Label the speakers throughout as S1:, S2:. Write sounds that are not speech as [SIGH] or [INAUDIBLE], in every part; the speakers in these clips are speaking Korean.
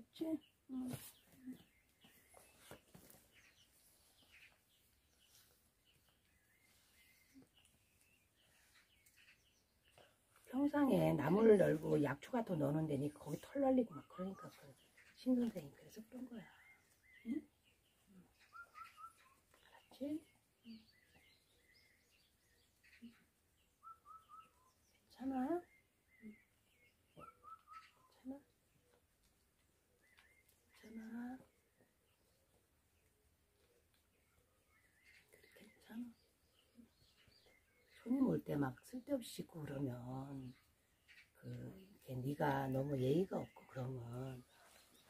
S1: 그렇지? 응. 평상에 나무를 널고 약초 같은 거 넣는 데니 거기 털 날리고 막 그러니까 그 신선생이 그래서 그런 거야. 응? 알았지? 괜찮아? 괜찮아? 괜찮아? 그래, 괜찮아? 손님 올 때 막 쓸데없이 씻고 그러면 그 네가 너무 예의가 없고 그러면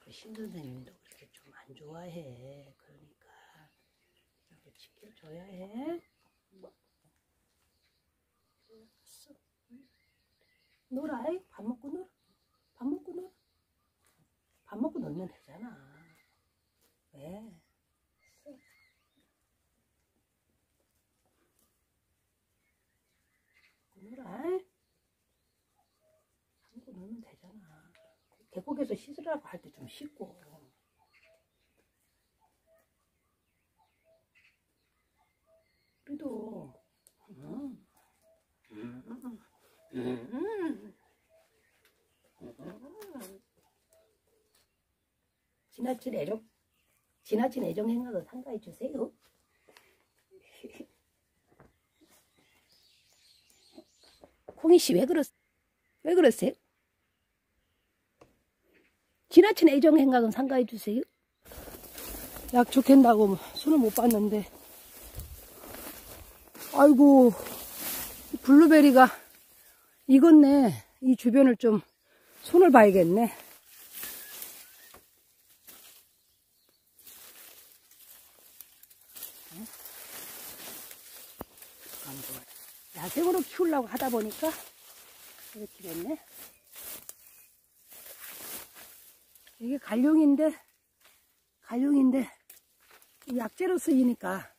S1: 그 신선생님도 그렇게 좀 안 좋아해. 그러니까 이렇게 지켜줘야 해. 알았어. 놀아. 이. 밥 먹고 놀아. 밥 먹고 놀아. 밥 먹고 놀면 되잖아. 왜? 먹고 놀아. 이. 밥 먹고 놀면 되잖아. 계곡에서 씻으라고 할 때 좀 씻고. 음. 음. 음. 음. 지나친 애정 지나친 애정 행각은 상가해 주세요. [LAUGHS] 홍희 씨 왜 그러 왜 그러세요? 지나친 애정 행각은 상가해 주세요. 약 좋겠다고 손을 못 봤는데 아이고 블루베리가 익었네. 이 주변을 좀 손을 봐야겠네. 야생으로 키우려고 하다 보니까 이렇게 됐네. 이게 갈룡인데, 갈룡인데, 약재로 쓰이니까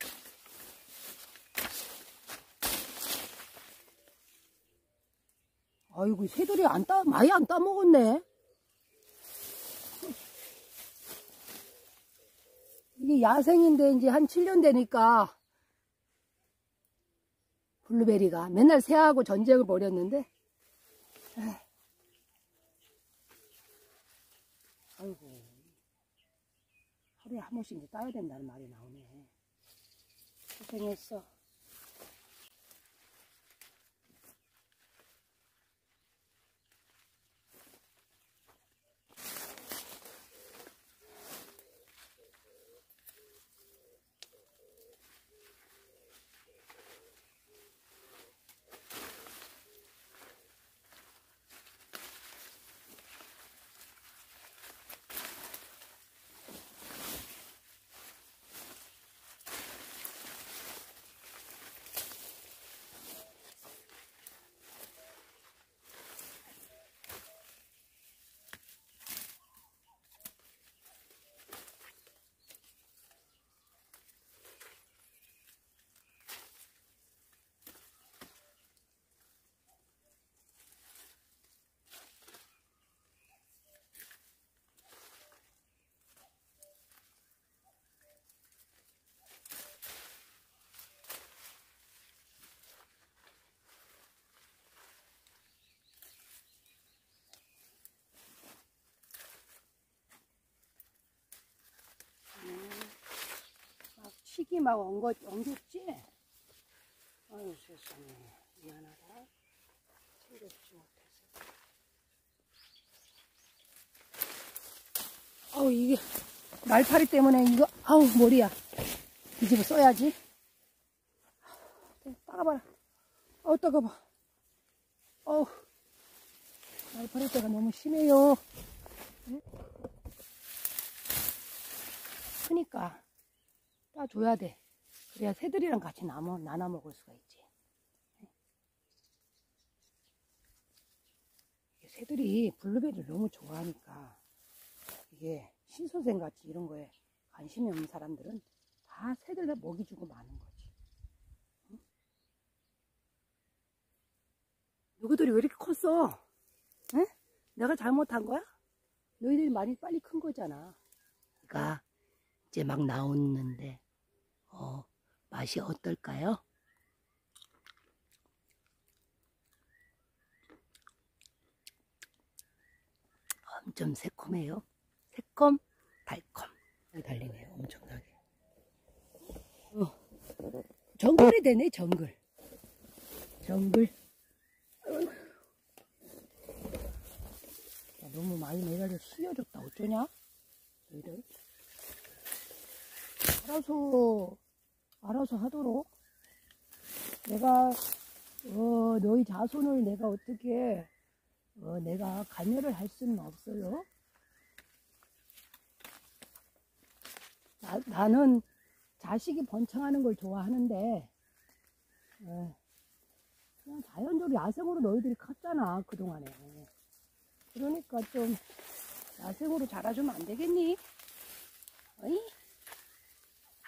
S1: 아이고 새들이 안 따, 많이 안 따먹었네. 이게 야생인데 이제 한 7년 되니까 블루베리가 맨날 새하고 전쟁을 벌였는데 아이 하루에 한 번씩 이제 따야 된다는 말이 나오네. 고생했어. 식이 막 엉거, 엉겼지? 아유 세상에. 미안하다. 챙겨주지 못해서. 아우 이게 날파리 때문에 이거 아우 머리야. 뒤집어 써야지. 따가봐라. 아우 따가봐. 어우. 날파리 때가 너무 심해요. 응? 크니까 따줘야 돼. 그래야 새들이랑 같이 나눠, 나눠 먹을 수가 있지. 새들이 블루베리를 너무 좋아하니까 이게 신소생 같이 이런 거에 관심이 없는 사람들은 다 새들에 먹이 주고 마는 거지. 응? 누구들이 왜 이렇게 컸어? 응? 내가 잘못한 거야? 너희들이 많이 빨리 큰 거잖아. 그러니까 이제 막 나오는데 어, 맛이 어떨까요? 엄청 새콤해요. 새콤, 달콤. 달리네요. 엄청나게. 어, 정글이 되네, 정글. 정글. 야, 너무 많이 매달려 실려줬다. 어쩌냐? 너희들. 알아서, 알아서 하도록. 내가, 어, 너희 자손을 내가 어떻게, 어, 내가 관여를 할 수는 없어요. 나, 나는 자식이 번창하는 걸 좋아하는데, 어, 그냥 자연적으로 야생으로 너희들이 컸잖아, 그동안에. 그러니까 좀 야생으로 자라주면 안 되겠니? 어이?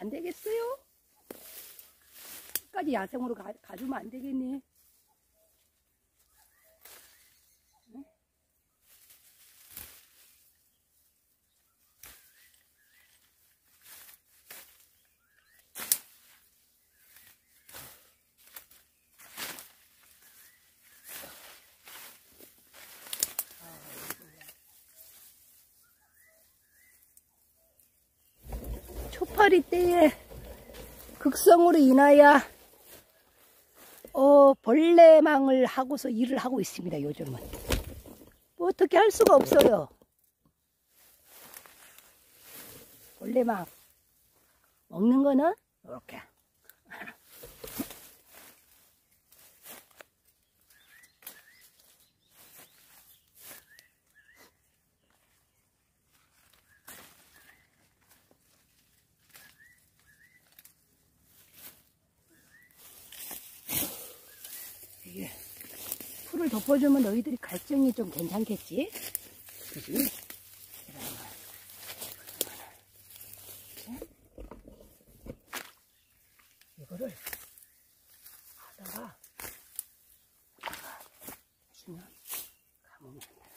S1: 안 되겠어요? 끝까지 야생으로 가, 가주면 안 되겠니? 응? 초파리 때에 극성으로 인하여 어, 벌레망을 하고서 일을 하고 있습니다. 요즘은 뭐 어떻게 할 수가 없어요. 벌레망 먹는 거는 이렇게 풀을 덮어주면 너희들이 갈증이 좀 괜찮겠지? 그지? 이거를 하다가 주면 감으면 되는 거야.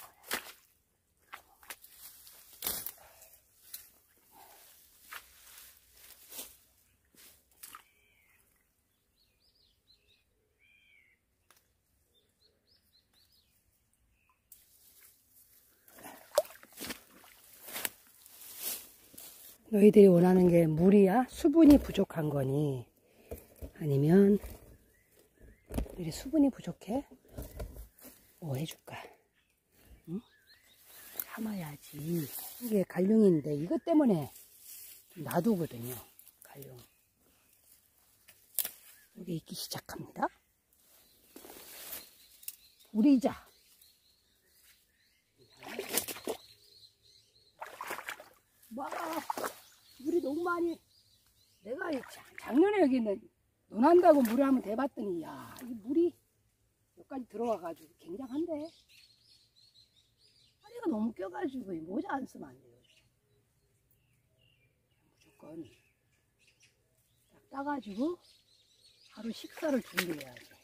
S1: 너희들이 원하는 게 물이야? 수분이 부족한 거니? 아니면 너희들이 수분이 부족해? 뭐 해줄까? 응? 참아야지. 이게 갈룡인데 이것 때문에 좀 놔두거든요. 갈룡. 여기 있기 시작합니다. 우리자. 와, 물이 너무 많이. 내가 자- 작년에 여기는 눈 한다고 물을 한번 대봤더니, 야, 이 물이 여기까지 들어와가지고 굉장한데. 허리가 너무 껴가지고 이 모자 안 쓰면 안 돼요. 무조건 딱 따가지고 하루 식사를 준비해야지.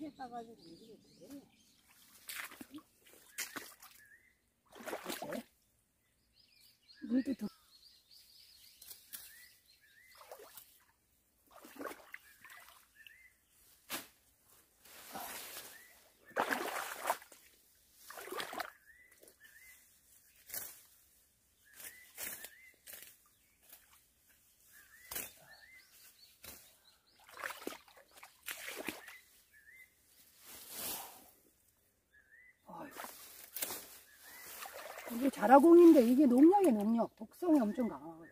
S1: 내시에 따가지고 물이 되겠네. 어때? 물도 더. 아이고. 이게 자라공인데 이게 농약이야 농약. 독성이 엄청 강하거든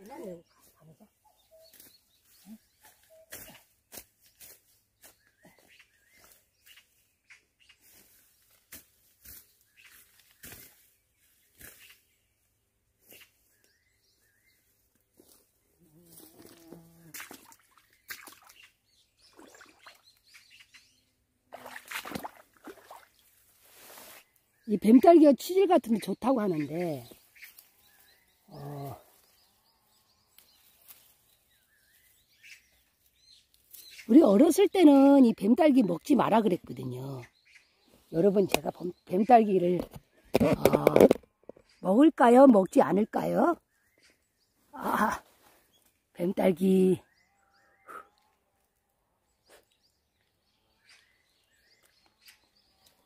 S1: 이만해 가보자. 이 뱀딸기가 치질 같은데 좋다고 하는데, 어, 우리 어렸을 때는 이 뱀딸기 먹지 마라 그랬거든요. 여러분, 제가 뱀- 뱀딸기를, 어, 먹을까요? 먹지 않을까요? 아, 뱀딸기.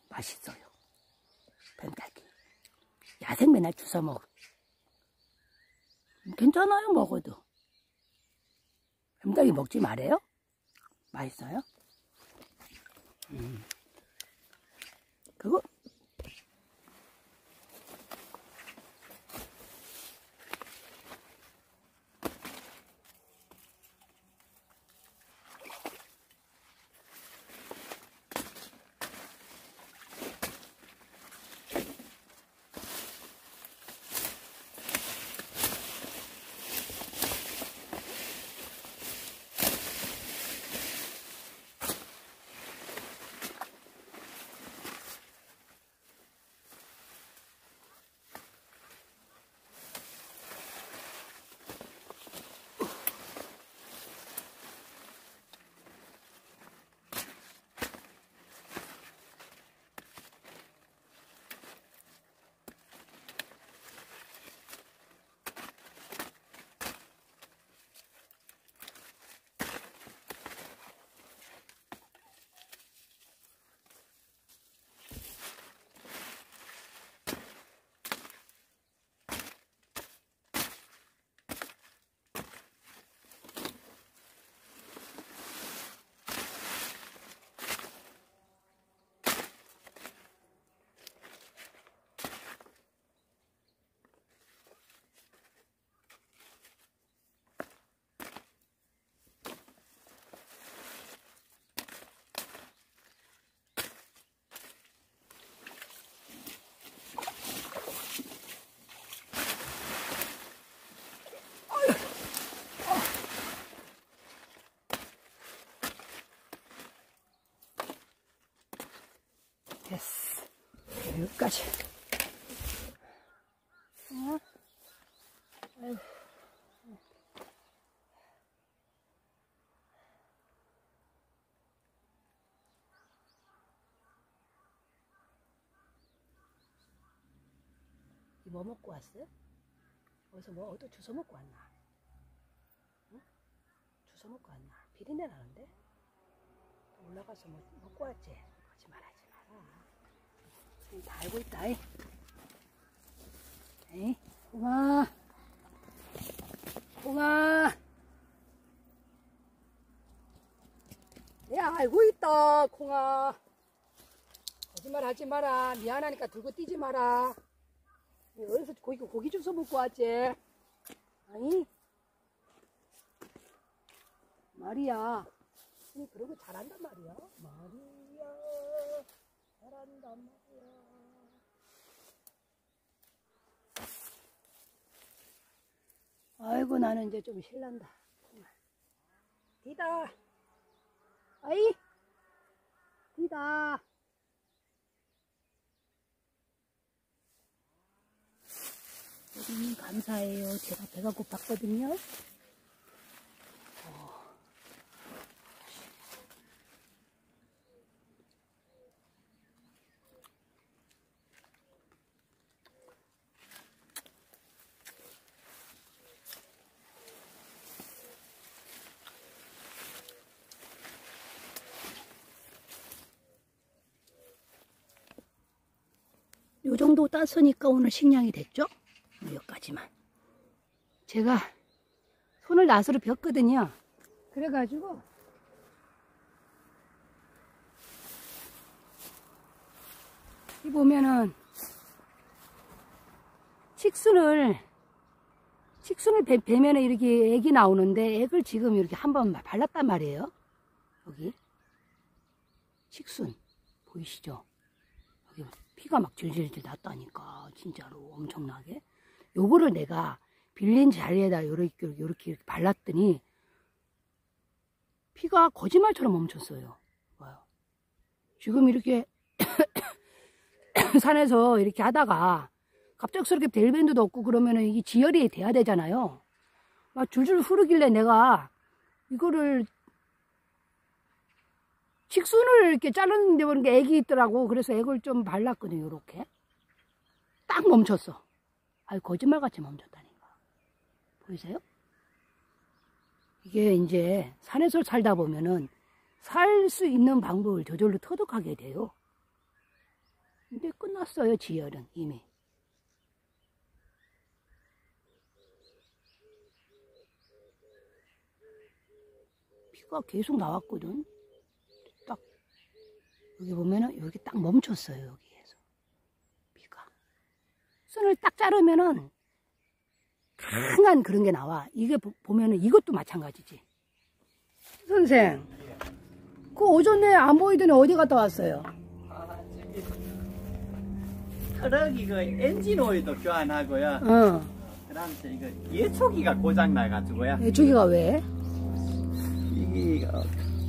S1: 맛있어요. 뱀딸기. 야생 맨날 주워 먹어. 괜찮아요, 먹어도. 뱀딸기 먹지 말아요? 맛있어요? 음. 그거, 됐어. 이뭐 먹고 왔어요? 어디서 뭐 어디 주워 먹고 왔나? 응? 주워 먹고 왔나? 비린내 나는데? 올라가서 뭐 먹고 왔지? 거짓말 하지 마라. 다 알고 있다. 이. 에이, 콩아. 콩아. 내 알고 있다, 콩아. 거짓말 하지 마라. 미안하니까 들고 뛰지 마라. 니 어디서 고기, 고기 주워 먹고 왔지? 아니? 말이야. 거 잘한단 말이야. 말이야. 잘한단 말이야. 아이고, 나는 이제 좀 실난다. 디다. 아이. 디다. 고객님 감사해요. 제가 배가 고팠거든요. 요 정도 땄으니까 오늘 식량이 됐죠? 여기까지만. 제가 손을 낫으로 벽거든요. 그래가지고 이 보면은 칡순을 식순을 배, 배면 이렇게 액이 나오는데 액을 지금 이렇게 한번 발랐단 말이에요. 여기 식순 보이시죠? 여기 피가 막 질질질 났다니까 진짜로 엄청나게. 요거를 내가 빌린 자리에다 요렇게 요렇게 발랐더니 피가 거짓말처럼 멈췄어요. 봐요. 지금 이렇게 [COUGHS] 산에서 이렇게 하다가 갑작스럽게 델밴드도 없고 그러면은 이게 지혈이 돼야 되잖아요. 막 줄줄 흐르길래 내가 이거를 식순을 이렇게 자르는데 게 액이 있더라고. 그래서 액을 좀 발랐거든요. 이렇게. 딱 멈췄어. 아유, 거짓말같이 멈췄다니까. 보이세요? 이게 이제 산에서 살다 보면은 살 수 있는 방법을 저절로 터득하게 돼요. 근데 끝났어요, 지혈은 이미. 피가 계속 나왔거든. 딱 여기 보면은 여기 딱 멈췄어요, 여기에서. 피가. 손을 딱 자르면은 강한 그런 게 나와. 이게 보, 보면은 이것도 마찬가지지. 선생, 그 오전에 안 보이더니 어디 갔다 왔어요?
S2: 아, 저기 트럭 이거 엔진 오일도 교환하고요.
S1: 어.
S2: 그 다음 저 이거 예초기가 고장 나가지고요.
S1: 저기가 왜?
S2: 이게 어,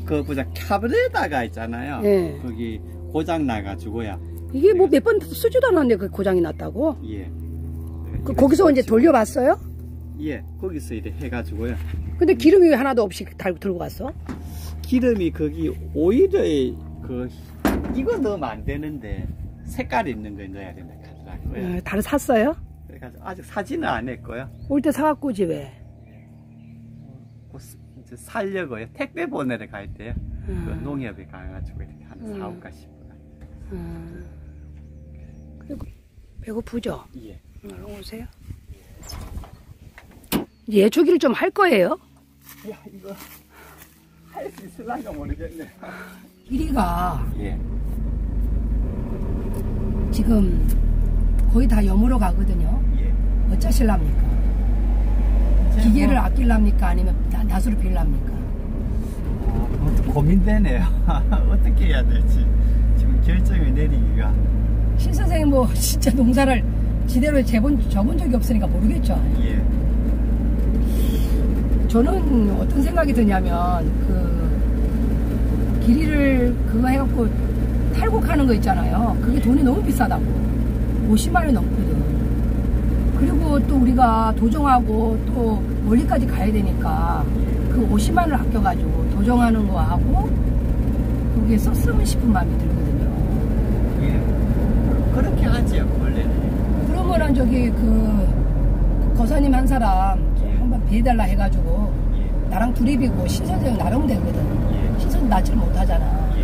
S2: 그 보자 카브레다가 있잖아요.
S1: 예.
S2: 거기 고장 나가지고요.
S1: 이게 뭐 몇번 쓰지도 않았는데 그 고장이 났다고?
S2: 예.
S1: 그, 거기서 이제 돌려봤어요?
S2: 예, 거기서 이래 해가지고요.
S1: 근데 기름이 하나도 없이 달, 들고 갔어?
S2: 기름이 거기 오일을 그 이거 넣으면 안 되는데 색깔 있는 거 넣어야 된다 하더라고요.
S1: 어, 다른 샀어요?
S2: 그래가지고 아직 사진은 안 했고요.
S1: 올 때 사갖고 오지 왜?
S2: 곧 이제 살려고요. 택배 보내러 갈 때요. 그
S1: 음.
S2: 농협에 가가지고 이렇게 하나
S1: 음.
S2: 사올까 싶어요.
S1: 음. 그리고 배고프죠?
S2: 예.
S1: 얼른 오세요. 이제 예초기를 좀 할 거예요.
S2: 야 이거 할 수 있을란가 모르겠네.
S1: 길이가
S2: 예.
S1: 지금 거의 다 여물어 가거든요.
S2: 예.
S1: 어쩌실랍니까? 기계를
S2: 뭐,
S1: 아낄랍니까? 아니면 나- 낫으로 빌랍니까?
S2: 아, 그것도 고민되네요. [LAUGHS] 어떻게 해야 될지 지금 결정을 내리기가
S1: 신 선생님 뭐 [LAUGHS] 진짜 농사를 지대로 재본, 접은 적이 없으니까 모르겠죠.
S2: 예.
S1: 저는 어떤 생각이 드냐면 그 길이를 그거 해갖고 탈곡하는 거 있잖아요. 그게 돈이 너무 비싸다고 50만 원이 넘거든. 그리고 또 우리가 도정하고 또 멀리까지 가야 되니까 그 50만 원을 아껴가지고 도정하는 거 하고 그게 썼으면 싶은 마음이 들거든요.
S2: 예. 그렇게 하지요 원래는.
S1: 그러면은 저기 그 거사님 한 사람 한번 비해달라 해가지고
S2: 예.
S1: 나랑 둘이 비고 신선생 나름 되거든.
S2: 예.
S1: 신선 낯을 못하잖아.
S2: 예.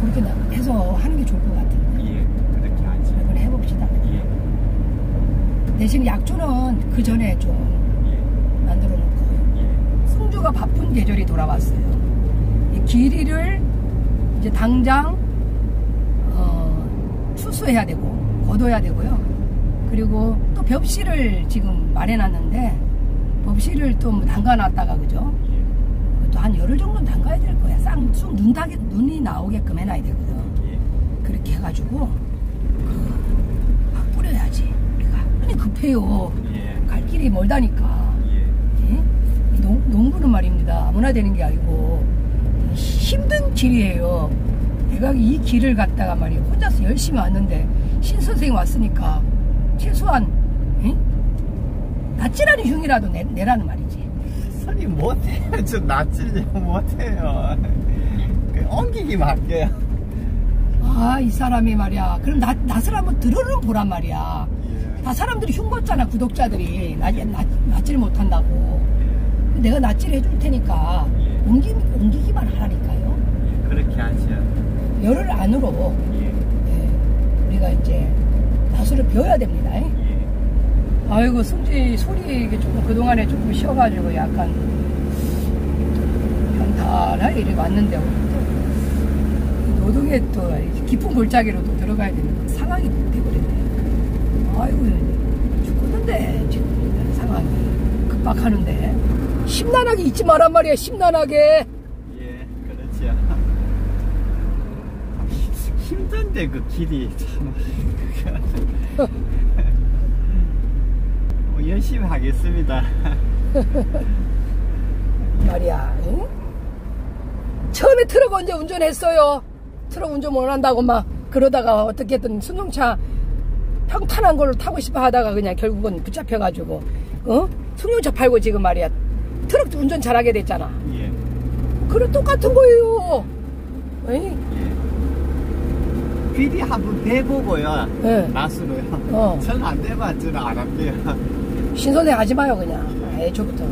S1: 그렇게 나- 해서 하는 게 좋을 것 같은데.
S2: 예. 그렇게 하지.
S1: 한번 해봅시다.
S2: 예.
S1: 대신 약초는 그 전에 좀
S2: 예.
S1: 만들어 놓고.
S2: 예.
S1: 승주가 바쁜 계절이 돌아왔어요. 이 길이를 이제 당장 어, 추수해야 되고 걷어야 되고요. 그리고 또 벽실을 지금 마련해놨는데 벽실을 좀 담가놨다가 그죠? 또한 열흘 정도는 담가야 될 거야. 쌍쑥 눈 닿게 눈이 나오게끔 해놔야 되거든.
S2: 예.
S1: 그렇게 해가지고 그 막 뿌려야지 급해요.
S2: 예.
S1: 갈 길이 멀다니까.
S2: 예.
S1: 예? 이 농, 농구는 말입니다. 아무나 되는 게 아니고 힘든 길이에요. 내가 이 길을 갔다가 말이에요. 혼자서 열심히 왔는데 신 선생이 왔으니까 최소한 예? 낯질하는 흉이라도 내, 내라는 말이지.
S2: 선이 못해요. 저 낯질려 못해요. 그 옮기기만 할게요.
S1: 아 이 사람이 말이야. 그럼 나, 낯을 한번 들어는 보란 말이야.
S2: 예.
S1: 다 사람들이 흉봤잖아 구독자들이 나, 나, 낯질 못한다고. 내가 낯질 해줄 테니까 옮기, 옮기기만 하라니까요.
S2: 예. 그렇게 하죠.
S1: 열흘 안으로
S2: 예.
S1: 예, 우리가 이제 나수를 배워야 됩니다. 예.
S2: 예.
S1: 아이고 승지 소리 이게 조금 그동안에 조금 쉬어가지고 약간 현탈하게 이렇게 왔는데 또 노동에 또 깊은 골짜기로 또 들어가야 되는 상황이 돼버렸네. 아이고 죽겠는데 지금 상황이. 빡빡하는데 심란하게 잊지 말란 말이야 심란하게
S2: 예, 그렇죠. 힘든데 그 길이 참. 뭐 [LAUGHS] 열심히 하겠습니다. [LAUGHS]
S1: 말이야 응? 처음에 트럭 언제 운전했어요 트럭 운전 못 한다고 막 그러다가 어떻게든 승용차 평탄한 걸로 타고 싶어 하다가 그냥 결국은 붙잡혀가지고 어 승용차 팔고 지금 말이야 트럭 운전 잘하게 됐잖아
S2: 예,
S1: 그래 똑같은 거예요 에이?
S2: 예. 귀리 한번 대보고요.
S1: 예.
S2: 나수로요.
S1: 어.
S2: 전안 되면 저는 안 할게요.
S1: 신선해 하지 마요 그냥 애초부터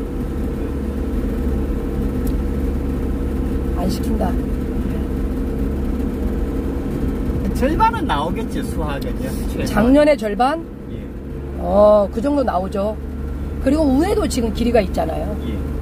S1: 안 시킨다
S2: 절반은 나오겠죠, 수학은요.
S1: 작년의 절반
S2: 예,
S1: 어그 정도 나오죠 그리고 우회도 지금 길이가 있잖아요
S2: 예.